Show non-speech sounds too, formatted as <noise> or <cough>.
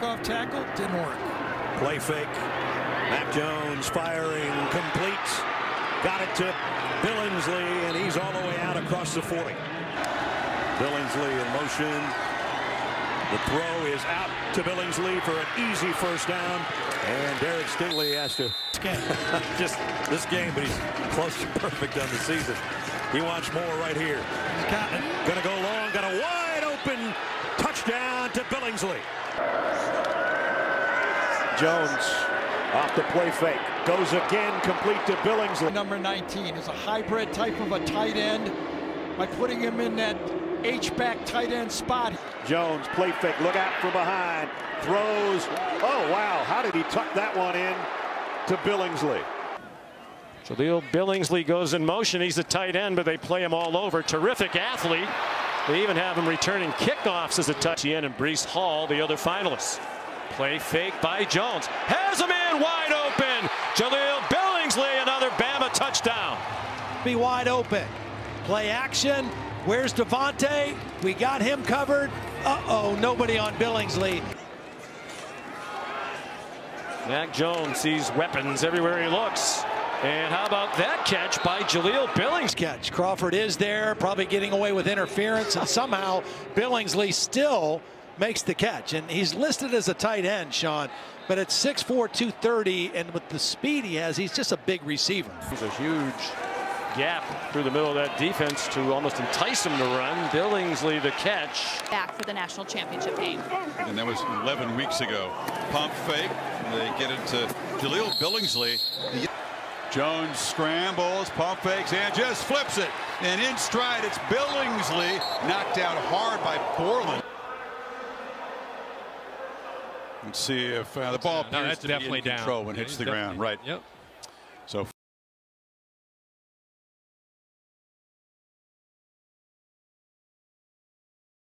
tackle. Didn't work. Play fake. Mac Jones firing complete. Got it to Billingsley, and he's all the way out across the 40. Billingsley in motion. The throw is out to Billingsley for an easy first down. And Derek Stingley has to <laughs> just this game, but he's close to perfect on the season. He wants more right here. He's got it. Gonna go long, got a wide open touchdown to Billingsley. Jones off the play fake. Goes again, complete to Billingsley. Number 19 is a hybrid type of a tight end. By putting him in that H-back tight end spot. Jones, play fake, look out from behind. Throws. Oh, wow. How did he tuck that one in to Billingsley? So Jahleel Billingsley goes in motion. He's a tight end, but they play him all over. Terrific athlete. They even have him returning kickoffs as a touch end and Breece Hall, the other finalists. Play fake by Jones. Has him in wide open. Jahleel Billingsley, another Bama touchdown. Be wide open. Play action. Where's DeVonta? We got him covered. Uh-oh, nobody on Billingsley. Mac Jones sees weapons everywhere he looks. And how about that catch by Jahleel Billings? Catch. Crawford is there, probably getting away with interference, and somehow Billingsley still makes the catch. And he's listed as a tight end, Sean, but at 6'4", 230, and with the speed he has, he's just a big receiver. There's a huge gap through the middle of that defense to almost entice him to run. Billingsley the catch. Back for the national championship game. And that was 11 weeks ago. Pump fake. They get it to Jahleel Billingsley. Jones scrambles, pump fakes, and just flips it. And in stride, it's Billingsley knocked out hard by Borland. Let's see if uh, the ball no, that's definitely control down. when it Yeah, hits the ground. Right. Yep. So